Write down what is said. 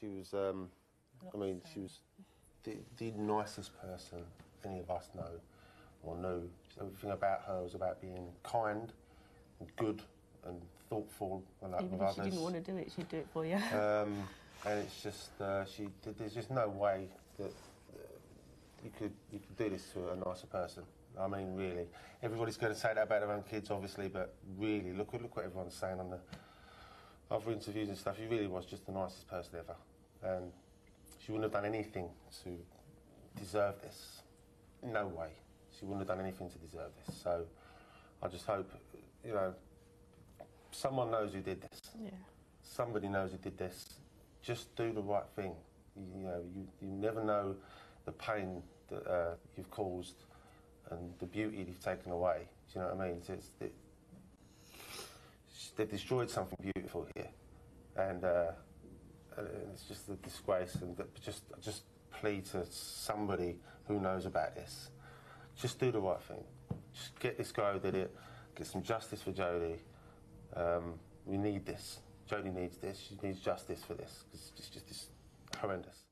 She was, um, I mean, she was the, the nicest person any of us know or knew. Everything about her was about being kind and good and thoughtful and that Even if she others. didn't want to do it, she'd do it for you. Um, and it's just uh, she. There's just no way that uh, you could you could do this to a nicer person. I mean, really, everybody's going to say that about their own kids, obviously, but really, look look what everyone's saying on the other interviews and stuff. She really was just the nicest person ever, and she wouldn't have done anything to deserve this. No way, she wouldn't have done anything to deserve this. So, I just hope, you know, someone knows who did this yeah. somebody knows who did this. Just do the right thing. You, you know, you, you never know the pain that uh, you've caused and the beauty you've taken away. Do you know what I mean? It's, it's, it, they've destroyed something beautiful here, and, uh, it's just a disgrace. And just just plead to somebody who knows about this. Just do the right thing. Just get this guy who did it. Get some justice for Jodie. Um, we need this. Jodie needs this. She needs justice for this because it's just it's horrendous.